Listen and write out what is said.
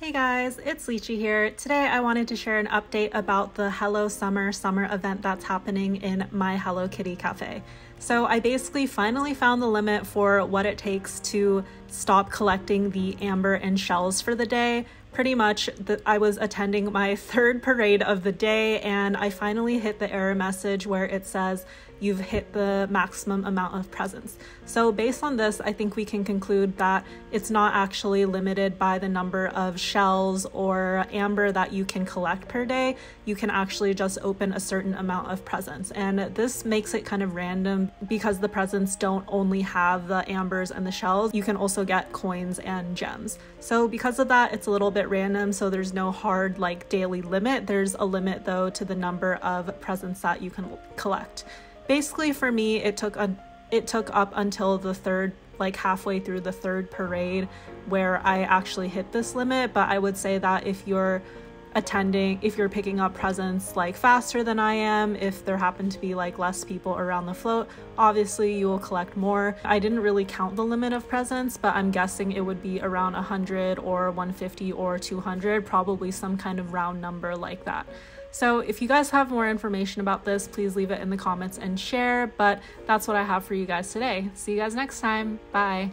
Hey guys, it's Lychee here. Today I wanted to share an update about the Hello Summer summer event that's happening in my Hello Kitty cafe. So I basically finally found the limit for what it takes to stop collecting the amber and shells for the day. Pretty much, the, I was attending my third parade of the day and I finally hit the error message where it says you've hit the maximum amount of presents. So, based on this, I think we can conclude that it's not actually limited by the number of shells or amber that you can collect per day. You can actually just open a certain amount of presents. And this makes it kind of random because the presents don't only have the ambers and the shells, you can also get coins and gems. So, because of that, it's a little bit random. So, there's no hard like daily limit. There's a limit though to the number of presents that you can collect basically for me it took a it took up until the third like halfway through the third parade where I actually hit this limit, but I would say that if you're attending if you're picking up presents like faster than I am, if there happen to be like less people around the float, obviously you will collect more. I didn't really count the limit of presents, but I'm guessing it would be around 100 or 150 or 200, probably some kind of round number like that. So if you guys have more information about this, please leave it in the comments and share. But that's what I have for you guys today. See you guys next time. Bye.